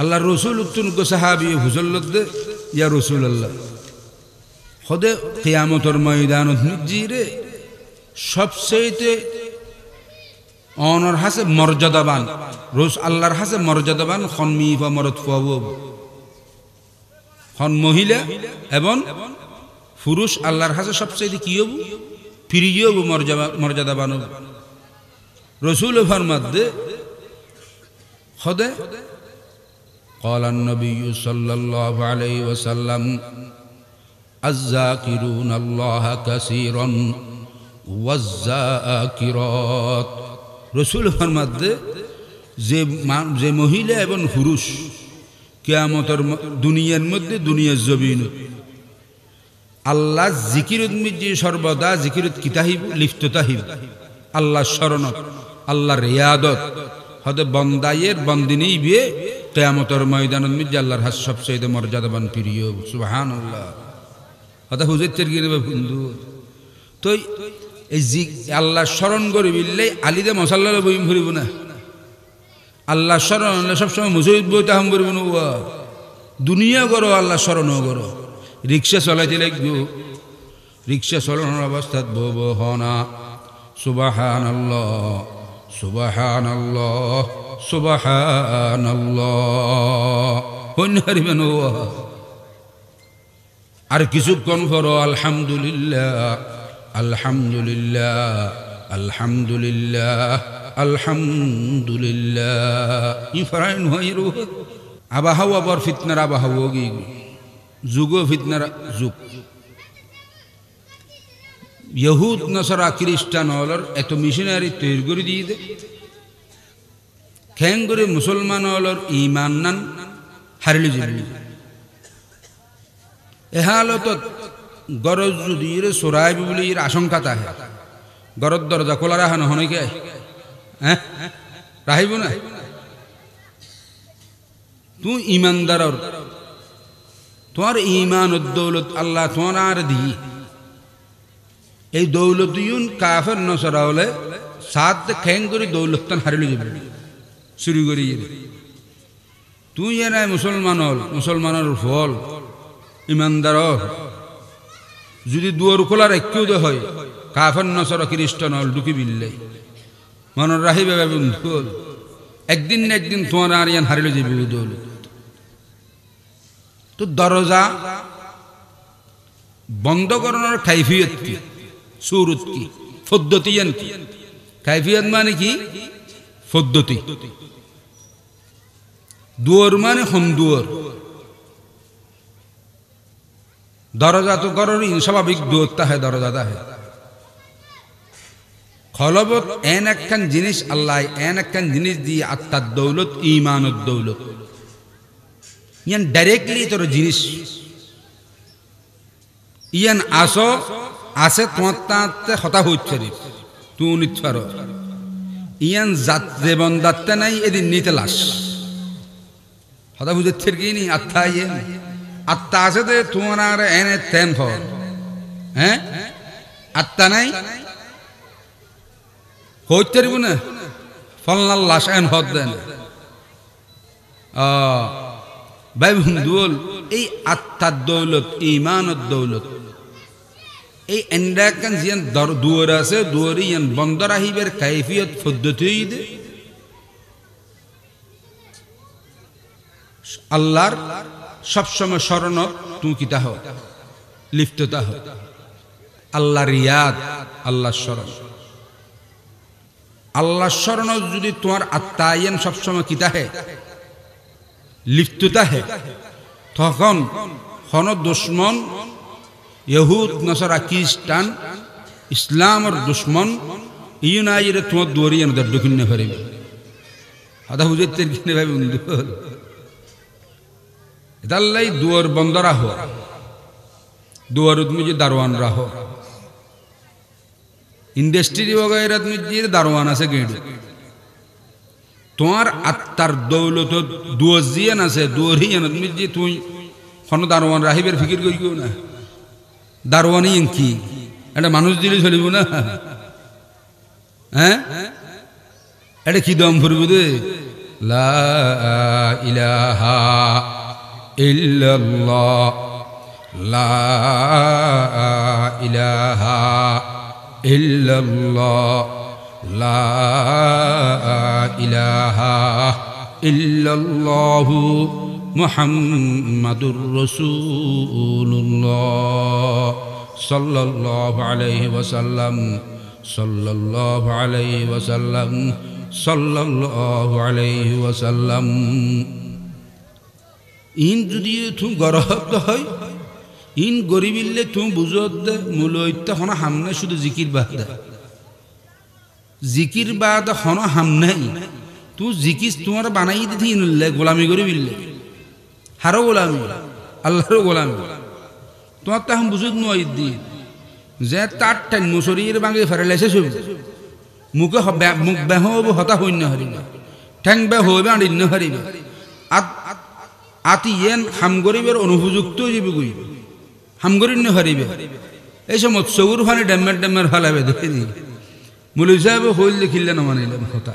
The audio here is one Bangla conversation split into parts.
আল্লাহ রসুল উত্তুন গো সাহাবি হুজল্লদে ইয়া রসুল আল্লাহ হদে কিয়ামতর ময়দান জিরে সবচেয়েতে অনর হাসে মর্যাদাবান রোজ আল্লাহর হাসে মর্যাদাবান খন মিফা মরত ফুয়াব। খন মহিলা এবং পুরুষ আল্লাহর হাসে সবচেয়ে কি হব? হব মর্যাদা, মর্যাদাবান হব। রসুল ফরমাদে হদে قال النبي صلى الله عليه وسلم الذاكرون الله كثيرا والذاكرات রসুল ফরমাদে যে যে মহিলা এবং পুরুষ কেয়ামতর দুনিয়ার মধ্যে দুনিয়ার জবিন আল্লাহ জিকিরুদ মিজি সর্বদা জিকিরুদ কিতাহিব লিপ্ত তাহিব আল্লাহ শরণত আল্লাহ রিয়াদত হতে বন্দাইয়ের বন্দিনী বিয়ে, কেয়ামতর ময়দানত মিজি আল্লাহর হাস সবচেয়ে মর্যাদাবান প্রিয় সুবাহান আল্লাহ হতে হুজের গিয়ে নেবে, বন্ধু। তো এই জি আল্লাহ স্মরণ করে বিললে আলিদে মশাল্লা বইম ফুরিব না। আল্লাহ স্মরণ সবসময় মুসজিদ বইতে হাম করব না দুনিয়া করো আল্লাহ স্মরণও করো রিক্সা চলাইতে লাগবো। রিক্সা চলানোর অবস্থাত বব হনা সুবাহান আল্লাহ আর কিছুক্ষণ পর আলহামদুলিল্লাহ আলহামদুলিল্লাহ আলহামদুলিল্লাহ আলহামদুলিল্লাহ। আবাহাওয়া বর ফিতনার আবাহাওয়া গি যুগ ফিতনার যুগ। ইহুদ নসরা খ্রিস্টান হলর এত মিশনারি তৈরি করে দিয়ে দে খ্যাং করে মুসলমান হলর ইমান নান হারিলি যাবি এহালত গরজ যদি চোরাই বুলি আশংকা তাহে গরত দরজা খোলা রাখা নহনে কে রাহিব না তুই ইমানদারর তোমার ইমান দৌলত আল্লাহ তোমার আর দি এই দৌলত ইউন কাফের নসরা হলে সাত খ্যাং করে দৌলতান হারিল যাবে, শুরু করি তুই এরাই মুসলমান হল, মুসলমানের ফল ইমানদার যদি দুয়ার খোলার একটু দে হয়, কাফের নসর খ্রিস্টান হল ঢুকি বিললে। মনের রাহিবে বন্ধু হল, একদিন না একদিন তোমার আর ইয়ান হারিলে যাবে দৌলত। তো দরজা বন্ধ করানোর কাইফিয়ত কি? সুরত কি পদ্ধতি কি কাইফিয়ত মানে কি? পদ্ধতি দুয়ার মানে হম দুয়ার। দরজা তো করর স্বাভাবিক দুয়ার তাহে দরজা তাহে। খলবত এন একখান জিনিস আল্লাহ এন একখান জিনিস দিয়ে আত্মার দৌলত ইমানত দৌলত। ইয়ান ডাইরেক্টলি তোর জিনিস। ইয়ান আসো আছে, তোমার তাতে হতা হচ্ছে রে। তুই নিচ্ছর। ইয়ান জাত জীবন যাত্রা নাই, এদিন নিতে লাস হতা বুঝে কি নি? আত্মা ইয়ে আত্মা আছে তো, তোমার আর এনে তেন ফল হ্যাঁ? আত্মা নাই? হইতে পারিব না। ফলনার লাশ এন হদ দেন। ভাই বন্ধুল এই আত্মার দৌলত ইমানত দৌলত এই এন্ডাকান দর দুয়ার আছে, দুয়ারি ইয়ান বন্ধ রাহিবের কাইফিয়ত পদ্ধতি আল্লাহর সবসময় স্মরণ তুমি কিতা হও লিপ্ততা হও আল্লাহ রিয়াদ, আল্লাহ স্মরণ। আল্লাহ স্মরণ যদি তোমার আত্মা ইয়ান সবসময় কিতা হে লিপ্ততা হে তখন হন দুশ্মন ইহুদ, নসরা, খ্রিস্টান, ইসলামর দুশ্মন ইউনাইরে তোমার দুয়ারি এনে দক্ষিণে ফেরিবে হাদা বুঝে তের কিনে ভাই বন্ধু। এদাল্লাই দুয়ার বন্ধ রাহ। দুয়ার তুমি যে দারোয়ান রাহ। ইন্ডাস্ট্রি বগাইরা তুমি যে দারোয়ান আছে গেড়। তোমার আত্মার দৌলত দুয়ার জিয়ান আছে, দুয়ার হিয়ান তুমি যে তুই, কোনো দারোয়ান রাহিবের ফিকির করিও না। দারোয়ানি কি এটা মানুষ দিলে চলিব না। হ্যাঁ? এটা কি দম ফুরব দে ইলাহা লা ইলাহা লা ইলাহা ইল্লাল্লাহু মুহাম্মাদুর রাসূলুল্লাহ সাল্লাল্লাহু আলাইহি ওয়াসাল্লাম, সাল্লাল্লাহু আলাইহি ওয়াসাল্লাম, সাল্লাল্লাহু আলাইহি ওয়াসাল্লাম। ইন যদি তুমি গরহত হয়, ইন গরিবিল্লে তুমি বুঝত দে মূল হন হামনে শুধু জিকির বাদ দে। জিকির বাদ হন হামনাই। তুই জিকিস তোমার বানাই দিতে গোলামি গরিবিল্লে হারো গোলামি আল্লাহরও গোলামি। তোমার তো এখন বুঝুত নয় দিন, যে তার টেন মুসরির বাঙে ফেরাইছে ছবি মুখে মুখ বেহ হতা শূন্য হারিবে। ঠেং বে হইবে আনিন্য হারিবে। আতি ইয়েন হামগরিবের অনুপযুক্ত যাবে গই হামগরিন্য হারিবে। এই সময় চৌর ফানি ডেমের ডেমের হালাবে দেখে দি মুলি সাহেব হইল দেখিলে না মানিলাম কথা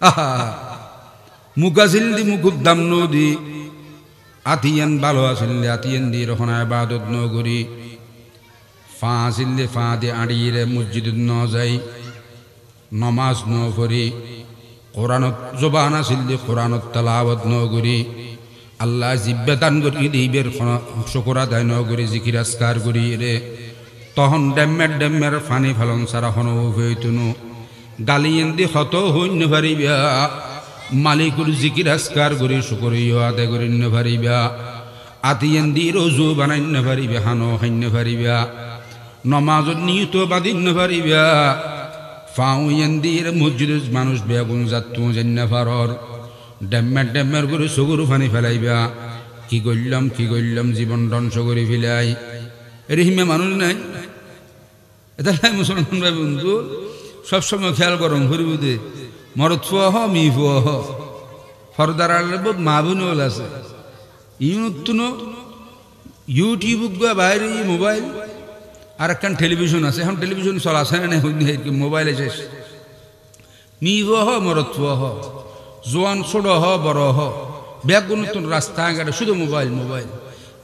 আহা। মুখাছিল দি মুখুর দাম দি আতিয়ান ভালো আছিল আতিয়ান দি রখনা আবাদত নগরী। ফা আসিলে ফা দি আড়িয়ে মসজিদ ন যাই নমাজ ন করি কোরআনত, জবান আসিলে কোরআনত তালাবত ন করি আল্লাহ জিব্বে দান করি দিবের শকরা দায় ন করি জিকির আসকার করি রে। তখন ডেমের ডেমের ফানি ফালন সারা হন হইতুনু। গালিয়েন দি হত হইন্য পারিবা মালিকুর জিকির আসকার করি শুকরিও আদায় করি ন পারিবা আতিয়ান দি রজু বানাইন্য পারিবা হানো হান্য পারিবা নমাজত নিয়ত বাদিন্য পারিবা ফাউ ইন্দির মসজিদ মানুষ বেগুন যাত্তু জেন্না ফারর। ডেম্মের ডেম্মের করে সগুর ফানি ফেলাইবা কি করলাম কি করলাম জীবন ধ্বংস করে ফেলাই। রিহিমে মানুষ নাই। এটা মুসলমান ভাই বন্ধু সবসময় খেয়াল করম ঘুরি বুধে মরত ফুয়া হ মি হ ফরদার বহুত মা বোনল আছে। ইউনুত্তুনো ইউটিউব বাইরে মোবাইল আর একখান টেলিভিশন আছে। এখন টেলিভিশন চলাছে না মোবাইল শেষ মিব হ মরত্ব হ জোয়ান ছোট হ বড় হ ব্যাগ নতুন রাস্তা ঘাটে শুধু মোবাইল মোবাইল।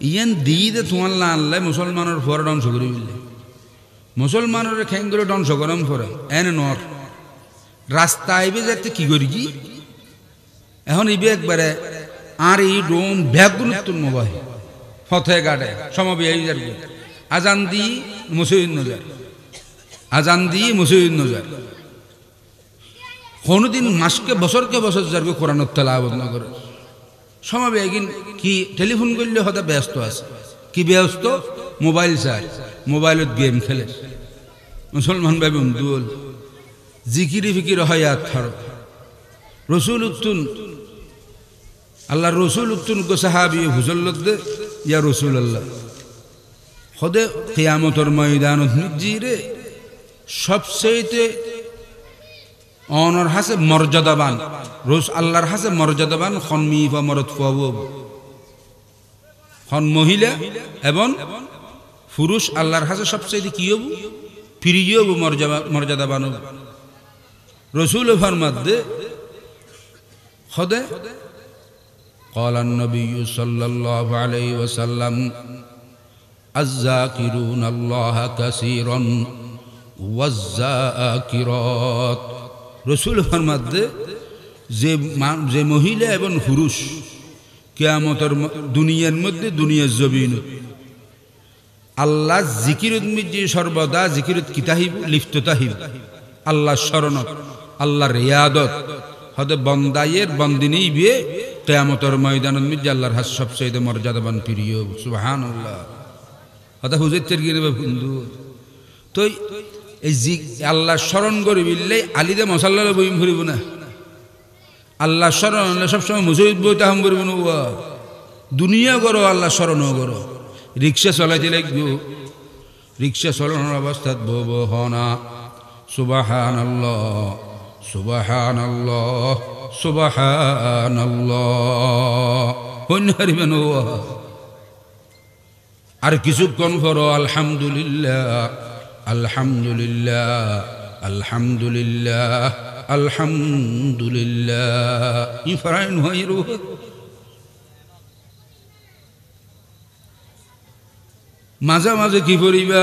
ইয়ান দিয়ে দে তোমার আনলে মুসলমানের ফরে ধ্বংস করে দিলে মুসলমানের খেঙ্গুলো ধ্বংস গরম ফরে, এন নর। রাস্তা আইবে যাতে কি করি কি? এখন ইবে একবারে আর এই ডোম ব্যাগ নতুন মোবাইল ফতে গাড়ে, সমাবি এই যাবে আজান দি মুসইন নজার। আজান দি মুসইন নজার। কোনোদিন মাসকে, বছরকে বছর যারকে কোরআন তেলাবত না করে। সমাবে একদিন কি টেলিফোন করলে হয়তো ব্যস্ত আছে। কি ব্যস্ত? মোবাইল চাই মোবাইলত গেম খেলে। মুসলমান ভাই বন্ধুল জিকিরি ফিকির হয় আর থার রসুল উত্তুন, আল্লাহ রসুল উত্তুন গো সাহাবি হুজল্লত দে, ইয়া রসুল আল্লাহ হদে কেয়ামতর ময়দান রে সবচেয়ে অনর হাসে মর্যাদাবান রোজ আল্লাহর হাসে মর্যাদাবান মি বা মরত ফুয়াব। মহিলা এবং পুরুষ আল্লাহর হাসে সবচেয়ে কি হব? প্রিয় মর্যাদা মর্যাদাবান রসুল ফরমাদ্দে হদে قال النبي صلى الله عليه وسلم الذاكرون الله كثيرا والذاكرات রসুল ফরমাদ্দে যে যে মহিলা এবং পুরুষ কেয়ামতের দুনিয়ার মধ্যে দুনিয়ার জমিন আল্লাহ জিকিরত যে সর্বদা জিকিরত কিতাহিব লিপ্ত তাহিব আল্লাহ শরণত আল্লাহ রেয়াদত। হতে বন্দাইয়ের বন্দিনী বিয়ে কেয়ামতর ময়দানত মির্জা আল্লাহর হাস সবচেয়ে মর্যাদাবান প্রিয়। সুবাহান আল্লাহ হতা হুজের গিরে বন্ধু তো এই জি, আল্লাহ স্মরণ করি বিললে আলিদে মশাল্লা বই ফুরিব না। আল্লাহ স্মরণ হলে সবসময় মুসিদ বই তাহম করিব না দুনিয়া করো, আল্লাহ স্মরণও করো। রিক্সা চলাইতে লাগব। রিক্সা চলানোর অবস্থাত বব হনা সুবাহান আল্লাহ আর কিছুক্ষণ করো আলহামদুলিল্লাহ আলহামদুলিল্লাহ আলহামদুলিল্লাহ আলহামদুলিল্লাহ। মাঝে মাঝে কি করিবা?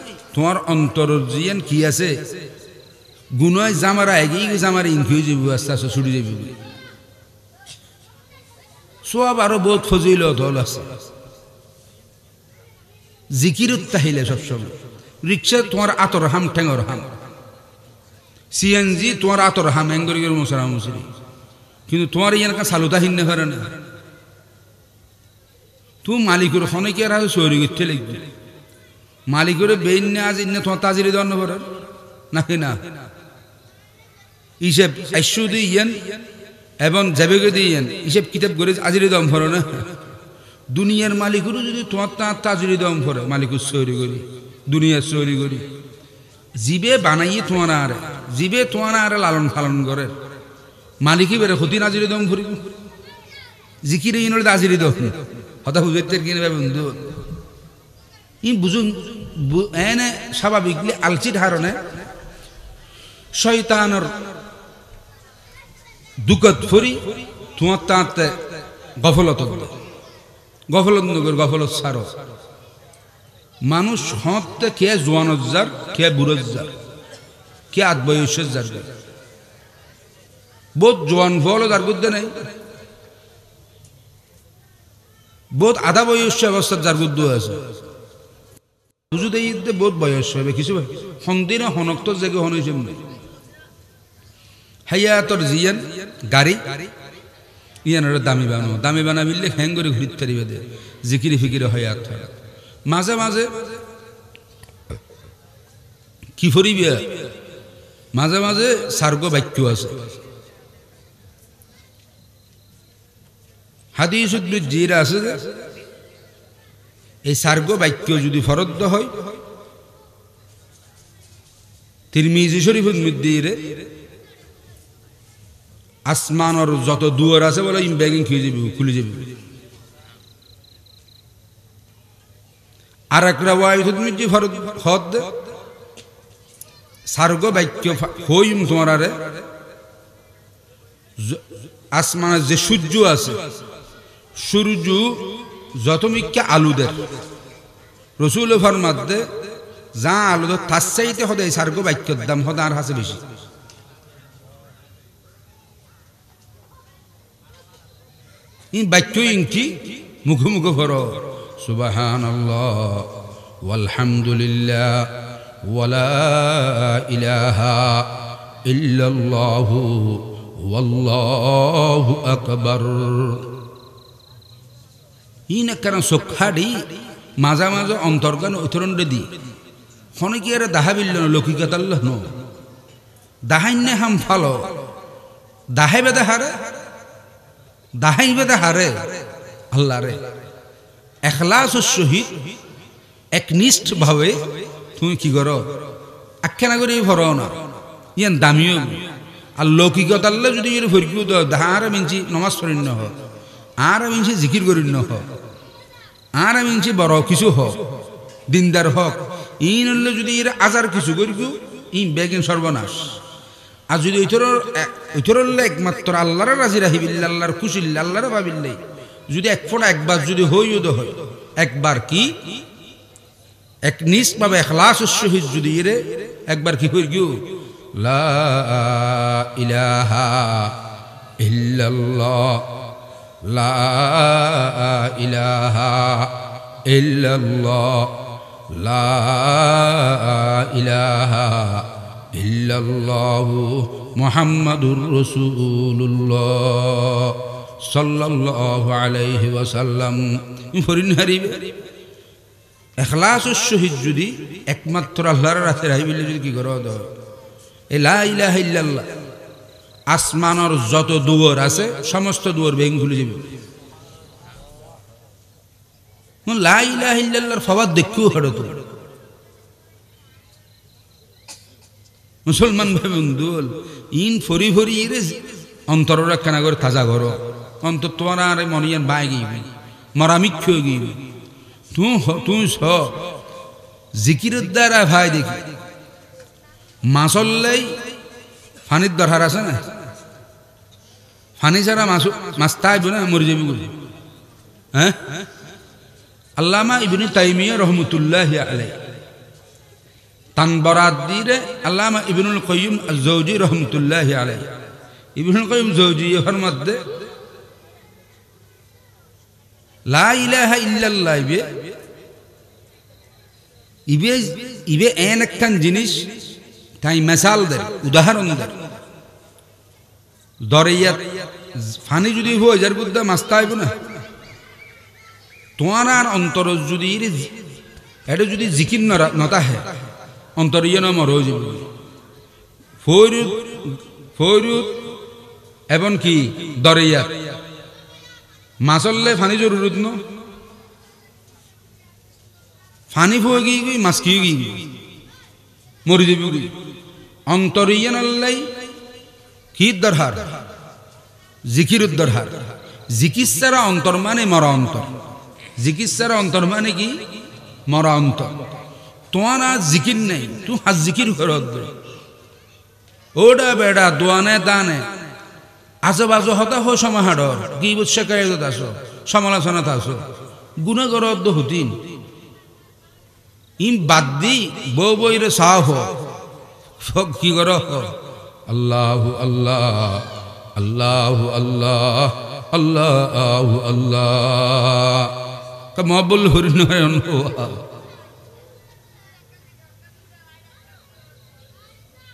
তোমার অন্তর জিয়ান কি আছে? গুণয় জামারা এগিয়ে গেছে আমার ইনকি হয়ে যাবি আস্তে আস্তে ছুটি যাবি সব আরও বহুত ফজিল হল আছে। জিকিরত তাহিলে সবসময়। রিক্সা তোমার আতর হাম, ঠেঙর হাম। সিএনজি তোমার আতর হাম এঙ্গরি করে মশরা মুসরি কিন্তু তোমার ইয়ান কা সালুতা হিন্নে করে না। তুমি মালিকের ফোনে কি আর সৌরি করতে লিখবে মালিকের বেইন না আজ ইন্নে তোমার তাজিরি দণ্ড করে নাকি না। ইসেব আইসু দিয়েন এবং যাবেগে দিয়েন ইসেব কিতাব করে আজিরি দম ভরে না। দুনিয়ার মালিকেরও যদি তোমার তার তাজুরি দম ভরে মালিকুর সৌরি করি, দুনিয়ার সৌরি করি। জীবে বানাইয়ে তোমার আর, জীবে তোমার আর লালন পালন করে। মালিকই বেড়ে ক্ষতি নাজিরি দম ভরিব। জিকিরে ইনরে আজিরি দম হতা হুজের কিনে বন্ধু। ই বুঝুন এনে স্বাভাবিকলি আলচির হারণে শয়তানর দুকত ফরি তোমার তাঁতে গফলত গফলত নগর গফলত সার মানুষ হতে কে জোয়ানজ্জার কে বুরজ্জার কে আত বয়সের যার বোধ জোয়ান ফল যার বুদ্ধে নেই বোধ আধা বয়স অবস্থার যার বুদ্ধ আছে বুঝুতে ইতে বহুত বয়স হবে কিছু সন্দিনে হনক্ত জেগে হনইছে মনে হাইয়াতর জিয়ান, গাড়ি। ইয়ানোর দামি বানো, দামি বানা বিললে হ্যাং করে ঘুরিতে পারিবে দে। জিকিরি ফিকিরে হয়াত মাঝে মাঝে কি ফরিবে মাঝে মাঝে সার্গ বাক্য আছে। হাদিস জিরা আছে এই সার্গ বাক্য যদি ফরদ্দ হয়, তিরমিজি শরীফের মধ্যে আসমানর যত দুয়ার আছে বলে ইম ব্যাগিং খেয়ে যাবি, খুলে যাবি। আর একটা মধ্যে ফরদ হদ সার্গ বাক্য হইম তোমার আরে আসমানের যে সূর্য আছে, সূর্য যত মিক্কা আলু দেয় রসুল ফরমাদে যা আলু দেয় তার চাইতে হদে এই সার্গ বাক্যর দাম হদে আর হাসে বেশি। ই বাক্য ইংকি মুখে মুখে ফর সুবাহান আলহামদুলিল্লাহ ওয়ালা ইলাহা ইল্লাল্লাহু, ওয়াল্লাহু আকবার। ইন একখানা চোখাডি মাজা মাজে অন্তর্গান উত্তরণ দি। খনে কি আর দাহা বিল্ল লৌকিকতাল্ল ন? দাহাইনে হাম ফালো। দাহে বেদে হারে দাহাই বেদে হারে আল্লাহ রে এখলাস সহিত একনিষ্ঠ ভাবে তুমি কি করো আখ্যানা করে ভরো না। ইয়ান দামিও। আর লৌকিকতাল্লে যদি এর ভরকিও দাহারে মিঞ্চি নমাজ পড়িন্য হয় আর আমি জিকির করি ন হোক আর আমি বড় কিছু হোক, দিনদার হোক, ইন হলে যদি এর আজার কিছু করি ই বেগিন সর্বনাশ। আর যদি ওইথর ওইথরলে একমাত্র আল্লাহর রাজি রাহিবিল্লা আল্লাহর খুশিল্লা আল্লাহর ভাবিল্লাই যদি এক ফোটা, একবার যদি হইও তো হয়। একবার কি? এক নিষ্পাবে এখলাস সহিত যদি এরে, একবার কি করি গিয়ে? লা ইলাহা ইল্লাল্লাহ। লা ইলাহা ইল্লাল্লাহ, লা ইলাহা ইল্লাল্লাহ মুহাম্মাদুর রাসূলুল্লাহ সাল্লাল্লাহু আলাইহি ওয়াসাল্লাম। ফরিন হারিবে এখলাসের সহিত যদি একমাত্র আল্লাহর রাতে রাহিবিলে যদি কি করো এ লা ইলাহা ইল্লাল্লাহ। আসমানর যত দুয়ার আছে, সমস্ত দুয়ার ভেঙে খুলে যাবে। লাইলাহিল্লার ফবাদ দেখতেও হঠাৎ মুসলমান ভাই বন্ধু, ইন ফরি ফরি রে অন্তর একখানা করে তাজা ঘর অন্তর তোমার আর মনিয়ান বাই গিয়ে মরামিক্ষ গিয়ে তুই তুই স, জিকিরের দ্বারা ভাই দেখি, মাসল্লাই ফানির দরকার আছে না? ফানি ছাড়া মাছ মাছ তাইব না মরে যাবি বলে হ্যাঁ? আল্লামা ইবনে তাইমিয়া রহমতুল্লাহ আলাই তান বরাত দিয়ে আল্লামা ইবনুল কয়ুম জৌজি রহমতুল্লাহ আলাই ইবনুল কয়ুম জৌজি এর মধ্যে লা ইলাহা ইল্লাল্লাহ ইবে। ইবে ইবে এন একখান জিনিস, তাই মেসাল দেয় উদাহরণ দেয় দরিয়াত ফানি যদি হয়ে, যার বুদ্ধা মাস্তা আইব না। তোমার আর অন্তর যদি এটা যদি জিকির নতা হে অন্তর ইয়ে নমর যাব ফৈরুদ ফৈরুদ এবং কি দরিয়াত মাছল্লে ফানি জরুরত ন। ফানি ফুয়ে গিয়ে মাছ কিয়ে গিয়ে মরি যাবি অন্তর ইয়ে নল্লাই কি দরহার? জিকির দরহার। জিকিৎসারা অন্তর মানে মরা অন্তর। জিকিৎসার অন্তর মানে কি? মরা অন্তর। তোমার আর জিকির নেই তুই হাত জিকির করত ওটা বেড়া, দোয়ানে দানে। আজেবাজু হতা হো সমাহাডর কি কায়দত আসো সমালোচনাত আসো গুণে গরদ হতিন। ইম বাদ দি বউ বইরে সাহ। কি কর আল্লাহ আল্লাহ আল্লাহ আল্লাহ আল্লাহ আল্লাহ মবুল হরিণয়ন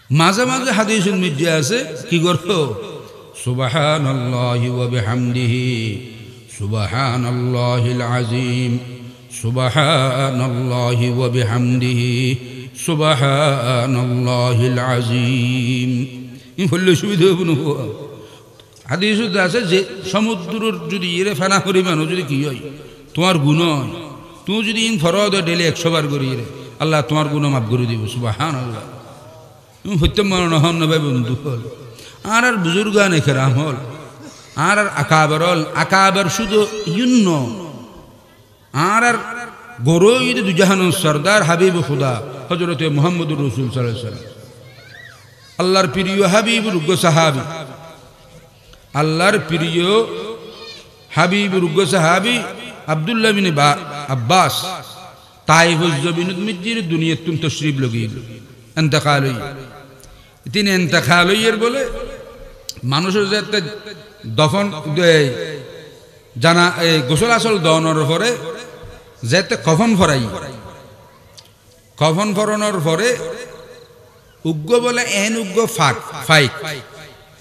মাঝে মাঝে হাদিস মির্জা আছে কি করতো সুবাহান আল্লাহ বিহামদিহি সুবাহান আল্লাহিল আজিম সুবাহান আল্লাহ বিহামদিহি সুবাহান আল্লাহিল আজিম ই বললে সুবিধা হব না হাদিস আছে যে, সমুদ্রের যদি এরে ফেনা পরিমাণও যদি কি হয়? তোমার গুণ হয়। তুমি যদি ইন ফরদ ডেলি একশো বার করি রে আল্লাহ তোমার গুণ মাফ করে দিব সুবাহান আল্লাহ তুমি সত্য মরণ হন নবে বন্ধু, হল। আর আর বুজুর্গান এখেরাম হল। আর আর আকাবার, হল। আকাবার শুধু ইউন্ন। আর আর গরৈদ দুজাহান সর্দার, হাবিব খুদা হজরত মোহাম্মদুর রসুল সাল্লাম আল্লাহর প্রিয় হাবিব রুগ্গ সাহাবি। আল্লাহর প্রিয় হাবিব রুগ্গ সাহাবি আবদুল্লাহ বিন আব্বাস। তাইফ জবিনুদ মিজির দুনিয়াত তুম তশরিফ লগিয়ে এন্তকাল তিনি এন্তকাল বলে মানুষের যাতে দফন জানা এই গোসল আসল দনের পরে যাতে কফন ফরাই কফন ফরানোর পরে উগ্র বলে এন উগ্র ফাক, ফাইক।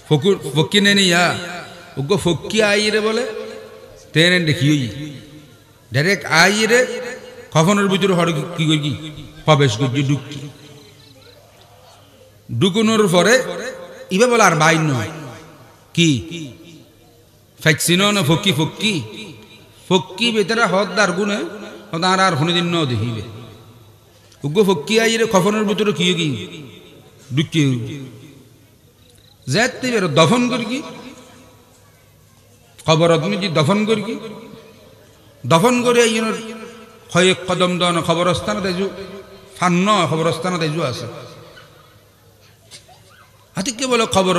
ফকুর ফকি নেনি ইয়া। উগ্র ফকি আইরে বলে, তেনে দেখি ডাইরেক্ট আইরে, কফনের ভিতরে হর কি কি প্রবেশ করছি ঢুকি ঢুকুনোর পরে, ইবে বলে আর বাইন নয়। কি? ফ্যাকসিন না ফকি ফকি? ফকি বেতারা হদ দার গুনে হদার আর কোনোদিন ন দেখিবে। উগ্র ফকি আইরে কফনের ভিতরে কি কি? ঢুকি যাতে বের দফন করি কি খবর যে দফন করি কি দফন করে ইয়নের কয়েক কদম দন খবরস্থান দেজু ফান্ন খবরস্থান দেজু আছে। হাতিকে বলে খবর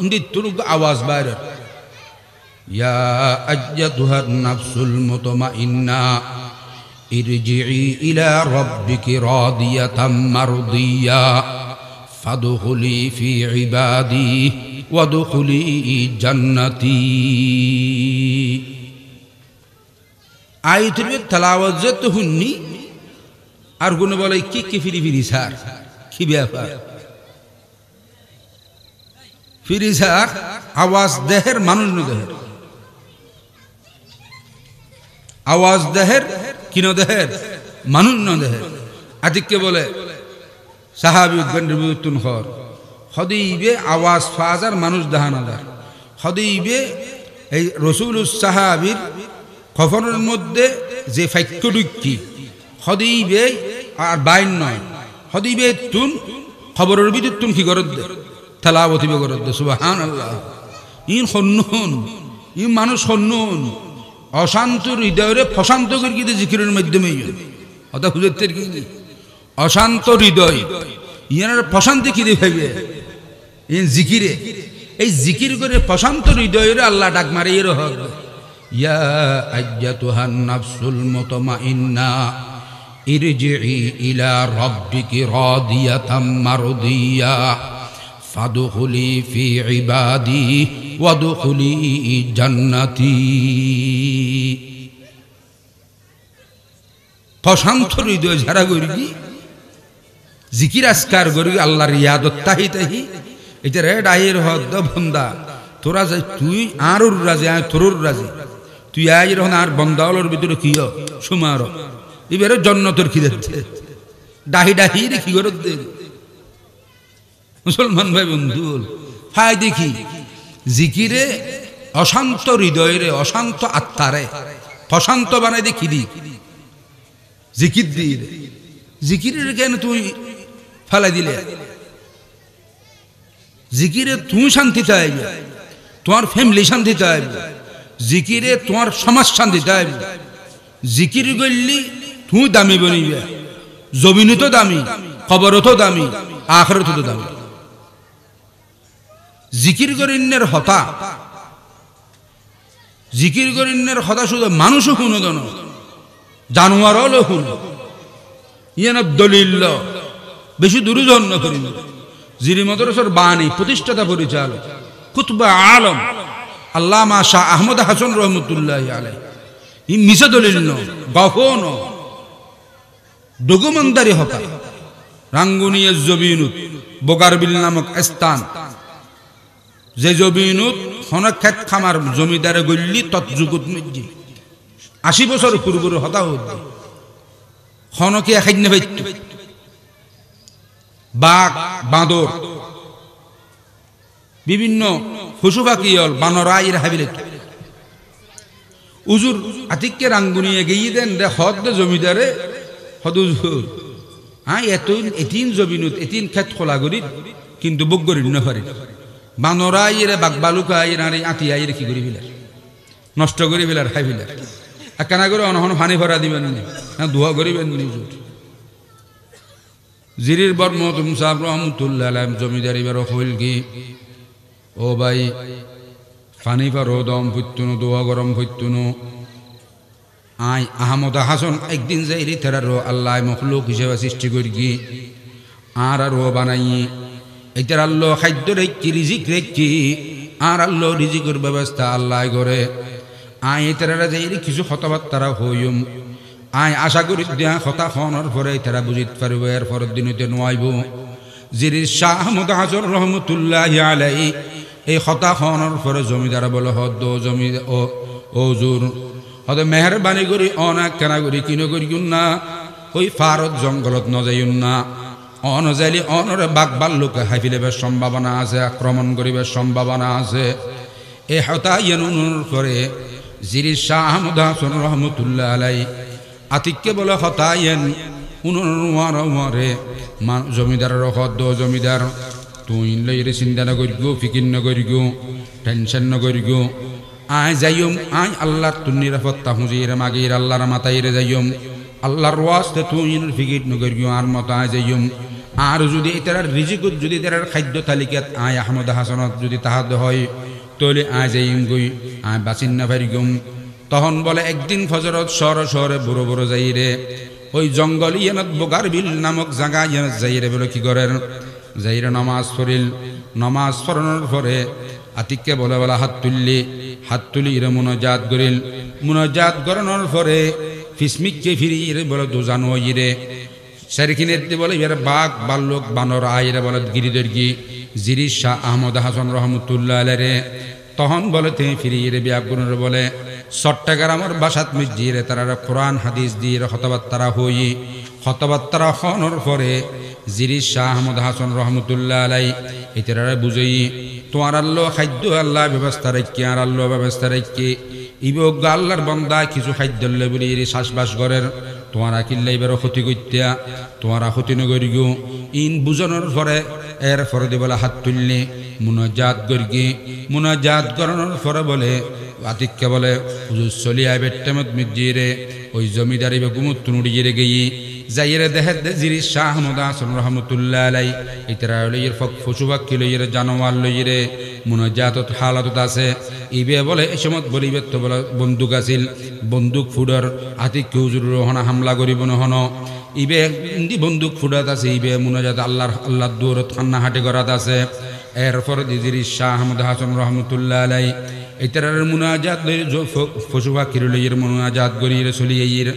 ইন্দি আওয়াজ বাইরে ইয়া আজ্জাতুহা নাফসুল মুতমাইন্না ইরজিই ইলা রাব্বিকি রাদিয়াতাম মারদিয়া ফাদখুলি ফি ইবাদি ওয়াদখুলি জান্নাতি আয়তের তালাওয়াত যত হুন্নি আর গুণ বলে, কি কি ফিরি ফিরি স্যার? কি ব্যাপার? ফিরি স্যার, আওয়াজ দেহের মানুষ ন দেহের। আওয়াজ দেহের কিন দেহের? মানুষ ন দেহের। আদিককে বলে সাহাবি উদ্গণ্ডুন খর হদিবে আওয়াজ ফাজার মানুষ দাহানাদার। হদিবে এই রসুল সাহাবির খফরের মধ্যে যে ফাক্যডুক্কি হদিবে আর বাইন নয়। হদিবে তুন খবরের ভিতর তুম কি করত দে? তেলাবতী করত দে সুবাহান আল্লাহ ইন সন্নুন ই মানুষ সন্নুন অশান্ত হৃদয়রে প্রশান্ত করে জিকিরের মাধ্যমে অর্থাৎ কি? অশান্ত হৃদয়। ইয়ার প্রশান্তি কি ইন জিকিরে। এই জিকির করে প্রশান্ত হৃদয়ের আল্লাহ ডাক মারে এর হক ইয়া আজ্জাতুহান নাফসুল মুতমাইন্না ইরজিই ইলা রাব্বিকি রাদিয়াতাম মারদিয়া, ফাদখুলি ফি ইবাদি ওয়াদখুলি জান্নাতি। প্রশান্ত হৃদয় ঝাড়া গরিবি জিকির আসকার গরিবি আল্লাহর ইয়াদত তাহি তাহি। এটা রে ডাইয়ের হদ বন্দা। তোরা যাই তুই আর রাজি, আয় তোর রাজি। তুই আই রহন আর বন্দাওয়ালোর ভিতরে কি সুমার এবারে জন্নতর কি দেখছে? ডাহি ডাহি রে কি করে দে মুসলমান ভাই বন্ধু হাই দেখি, জিকিরে অশান্ত হৃদয়রে, অশান্ত আত্মারে, প্রশান্ত বানাই দেখি দি জিকির দি জিকিরের কেন তুই ফেলাই দিলে। জিকিরে তুমি শান্তি চাইবে, তোমার ফ্যামিলি শান্তি চাইবে, জিকিরে তোমার সমাজ শান্তি চাইবে। জিকির করলি তুই দামি বনিবে, জমিনও তো দামি, খবরও তো দামি আখরত তো দামি। জিকির করিন্নের হতা, জিকির করিন্নের হতা শুধু মানুষও দন জানোয়ারও শুনো। ইয়েন দলিল বেশি দুরুজন্য করিন জিরি মদরসর বাণী, প্রতিষ্ঠাতা পরিচালক কুতবা আলম, আল্লামা শাহ আহমদ হাসান রহমতুল্লাহ আলাই ই মিশে দলিল ন গহন, ডকুমেন্টারি হতা রাঙ্গুনিয়া জবিনুত বোকারবিল নামক স্থান। যে জবিনুত হনক্ষেত খামার জমিদারে গল্লি তৎযুগুত মিজি আশি বছর পূর্বর হতা হত। হনকে খাদ্য ভাইত বাঘ, বাঁদর। বিভিন্ন পশু পাখি হল হাবিলে উজুর আতিককে রাঙ্গুনিয়ে গিয়ে দেন দে হদ জমিদারে। হদ উজুর। হ্যাঁ এত এতিন জমিনুত, এতিন খেত খোলা করি কিন্তু বুক করি নপারে বানরা ইয়ে বাঘ বালুকা আর আতি আইরে কি করি ফেলার নষ্ট করি ফেলার খাই ফেলার একখানা করে অনহন ফানি ভরা দিবেন না ধোয়া করিবেন হুজুর জিরির বর্ম তুম সাহেব রহমতুল্লাহ জমিদারি বারো হইল কি? ও ভাই ফানি পারো, দম ফুতুনো দোয়া গরম ফুতুনো আই আহমদ হাসন একদিন যাই রে তেরারো আল্লাহ মখলুক হিসেবে সৃষ্টি করি কি? আর আর ও বানাই। এটার আল্লাহ খাদ্য রেখি, রিজিক রেখি, আর আল্লাহ রিজিকের ব্যবস্থা আল্লাহ করে। আই এটারা যাই রে কিছু কথাবার্তারা হইম। আই আশা করি দিয়া কথা খনৰ পরে তারা বুঝিত পারব এর পরের দিনতে নোয়াইব জিরি শাহ আহমদ হাজর রহমতুল্লাহ আলাই এই হতা খনৰ পরে জমিদার বলে হদ জমি ও ওজুর হদ মেহরবানি করি অনাক কেনা করি কিনো করি না? ওই ফারত জঙ্গলত নজাইন না? অনজাইলি অনরে বাঘ বাল্লুকে হাইফিলেবের সম্ভাবনা আছে আক্রমণ করিবার সম্ভাবনা আছে। এ হতা ইয়নুর করে জিরি শাহ আহমদ হাসন রহমতুল্লাহ আলাই আতিককে বলে, হতায়েন উনরে জমিদারের হদ জমিদার তুই লইরে চিন্তা নকরিগ ফিকির নকরিগ টেনশন নকরিগ আয় যাইম আয় আল্লাহর তুই নিরাপত্তা হুঁজিয়ে মাগির আল্লাহর মাতাইরে যাইম আল্লাহর ওয়াস্তে তুই ফিকির নকরিগ আর মত আয় যাইম আর যদি এটার রিজিকুত, যদি তার খাদ্য তালিকাত, আয় আহমদ হাসনত যদি তাহাদ হয় তলে আয় যাইম গই, আয় বাচিন না তখন বলে, একদিন ফজরত সর সরে বুড়ো বুড়ো যাইরে, ওই জঙ্গল ইয়ানত বোকার বিল নামক জায়গা ইয়ানত যাইরে বলে কি করেন? যাইরে নমাজ পড়িল। নমাজ পড়ানোর পরে আতিককে বলে বলে, হাত তুললি। হাত তুলি ইরে মনোজাত করিল। মনোজাত করানোর পরে ফিসমিককে ফিরি ইরে বলে দুজানো ইরে সেরখিনের বলে ইয়ের বাঘ বাল্যক বানর, আইরে বলে, গিরিদের গি জিরিস শাহ আহমদ হাসান রহমতুল্লাহ আলরে তখন বলে, তিনি ফিরিয়ে রে বিয়াগুনের বলে। চট্টগ্রামের বাসাত মিজিরে তারা কোরআন, হাদিস দিয়ে হতবাত্তারা হই। হতবাত্তারা হনর পরে জিরি শাহ আহমদ হাসান রহমতুল্লাহ আলাই এটারা বুঝাই। তোমার আল্লাহ খাদ্য, আল্লাহ ব্যবস্থা রাখি আর আল্লাহ ব্যবস্থা রাখি ইবে আল্লাহর বন্দা কিছু খাদ্য বলি শ্বাসবাস করের। তোমারা কিল্লা এবার ক্ষতি করতিয়া তোমারা ক্ষতি নগরি গো ইন বুঝানোর পরে এর দিয়ে বলে হাত তুললে, মুনাজাত গর্গি মুনাজাত করানোর পরে বলে আতিককে বলে, হুজুর, চলিয়া বেট্টামত মিজিরে ওই জমিদারি বেগুমত তুনুড়িয়ে গিয়ে যাইরে দেহে জিরি শাহ আহমদ হাসান রহমতুল্লাহ আলাই ইতরা লইয়ের ফক পশুপাক্ষী লইয়ের জানোয়ার লইয়েরে, মুনাজাতত হালাতত আছে। ইবে বলে এই সময় বলিবে তো বলে বন্দুক আছিল, বন্দুক ফুডর আতিক হুজুর হনা হামলা করিব নহন ইবে বন্দুক ফুডাত আছে, ইবে মুনাজাত আল্লাহর আল্লাহ দূরত খান্না হাটে করাত আছে। এরপর দিদির শাহ আহমদ হাসান রহমতুল্লাহ আলাই ইতরার মুনাজাত পশু পাখির লইয়ের মুনাজাত গরিয়ে চলিয়ে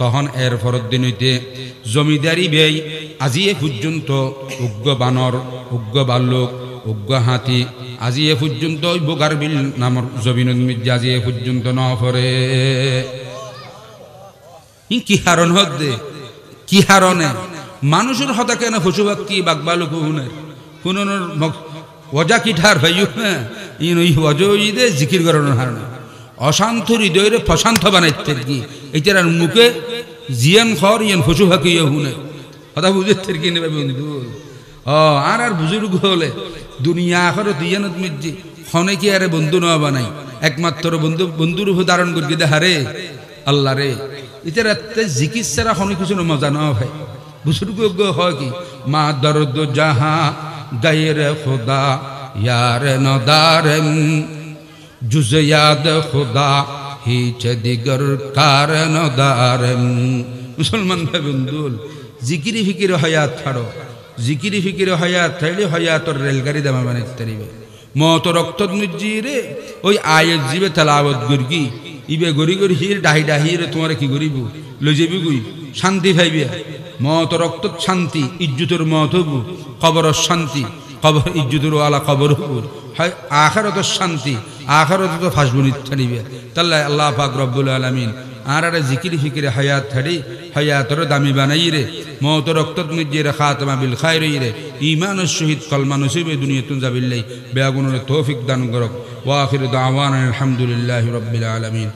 তখন এর ফরত দিন হইতে জমিদারি বেই আজিয়ে পর্যন্ত উগ্র বানর, উগ্র বাল্যক উগ্র হাতি, আজি এ পর্যন্ত বোকার বিল নামর জবিনুল মির্জা আজি এ পর্যন্ত ন ফরে কি হারণ দে, কি হারণে মানুষের হতা কেন পশুবাক কি বাগবালু কুহুনের কুননের অজা কি ঠার ভাইও হ্যাঁ ইন ওই অজই দে জিকির করানোর হারণে অশান্ত হৃদয়ের প্রশান্ত বানাইতে কি এইটার মুখে জিয়ান খর, ইয়ান পশু হাকি হুনে। কথা বুঝে কি নেবে বন্ধু? ও, আর আর বুজুর্গ হলে দুনিয়া আখরত ইয়ানত মির্জি খনে কি আরে বন্ধু নয় বানাই একমাত্র বন্ধু, বন্ধুর ধারণ করি দে হারে আল্লাহ রে। এটা রাত্রে জিকির ছাড়া খনে কিছু মজা ন ভাই বুজুর্গ হয় কি, মা দরদ জাহা গায়ের খোদা یار ندارم جز یاد خدا هیچ دیگر کار ندارم মুসলমান বন্ধুল জিকিরি ফিকির হয়াত ফাড়ো জিকিরি ফিকির হয়াত থাইলে হয়াতর রেলগাড়ি দামা মানে তারিবে মত রক্ত রে ওই আয়ের জীবে তেলাবত গর্গি ইবে গড়ি গড়ি হির ডাহি ডাহি রে তোমার কি গরিব লই যাবি গুই শান্তি ভাইবে মত রক্ত শান্তি ইজ্জুতর মত হবু খবর শান্তি কবর ইজ্জুতর আলা কবর। হয় আখারত শান্তি, আখারত তো ফাঁসবুন ইচ্ছা নিবে। তাল্লা আল্লাহ পাক রব্বুল আলমিন আর আরে জিকির ফিকিরে হায়াত থাড়ি হায়াতর দামি বানাই রে, মত রক্ত মিজিয়ে খাতমা বিল খাই রই রে ইমান শহীদ কলমা নসিবে দুনিয়া তুন যাবিল্লাই, বেয়াগুনের তৌফিক দান করক। ওয়াখির দাওয়ান আলহামদুলিল্লাহ রব্বিল আলমিন।